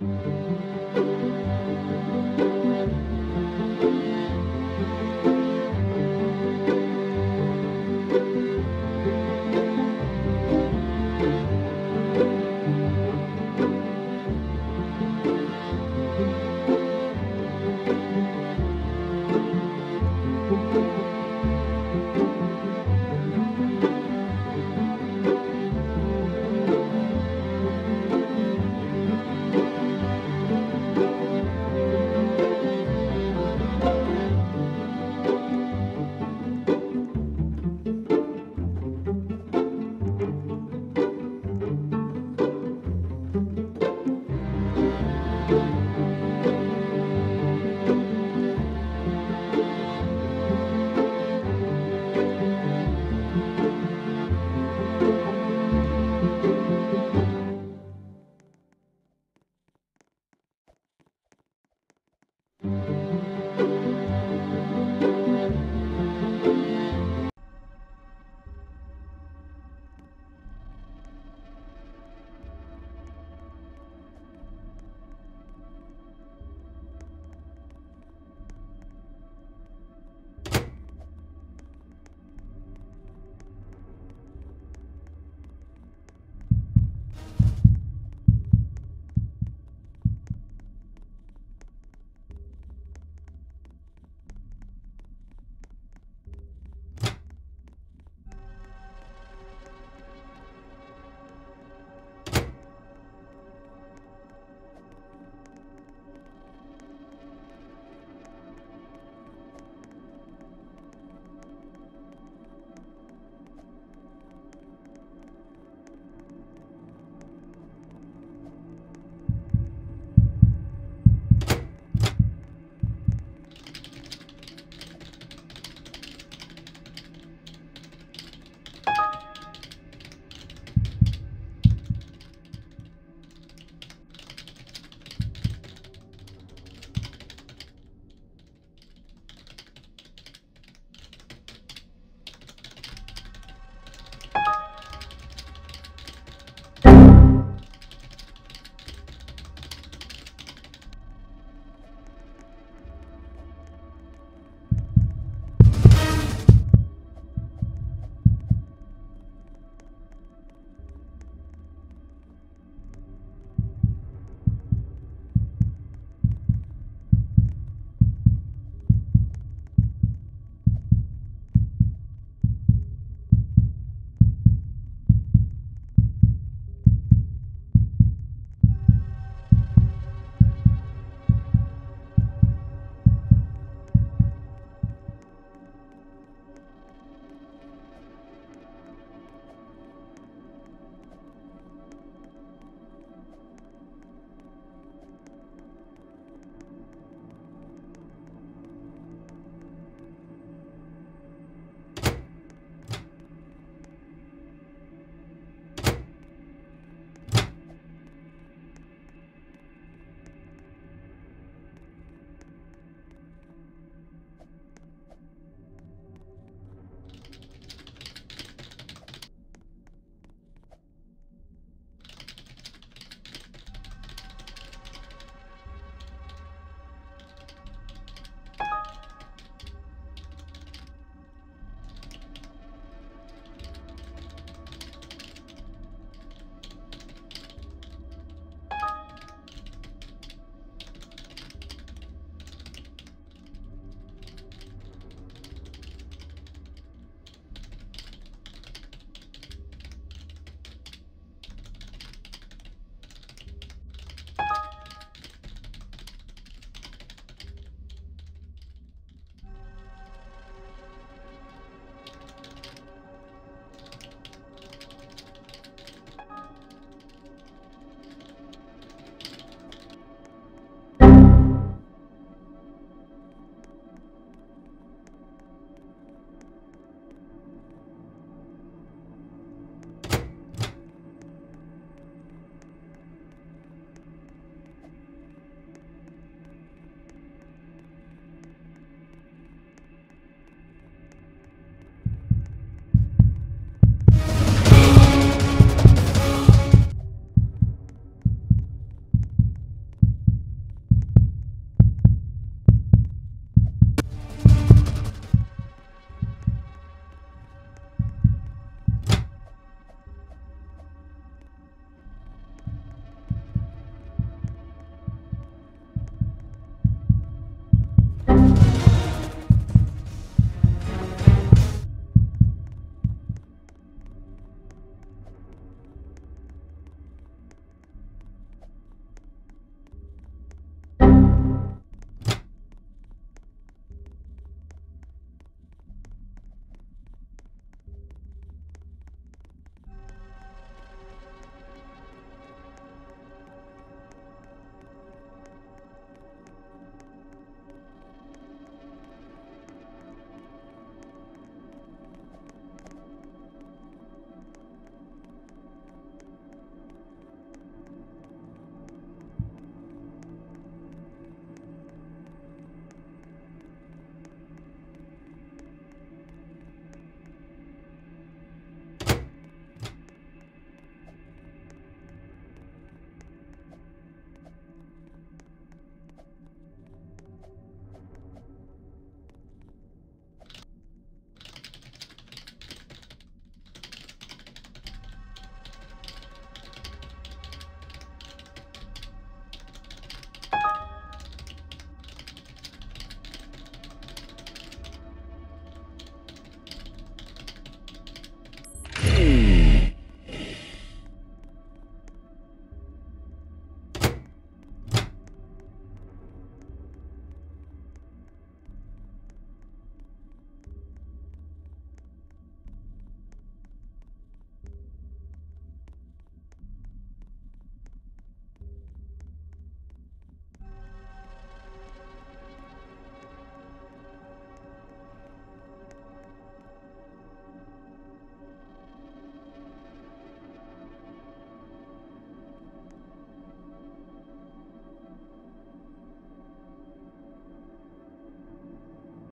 Música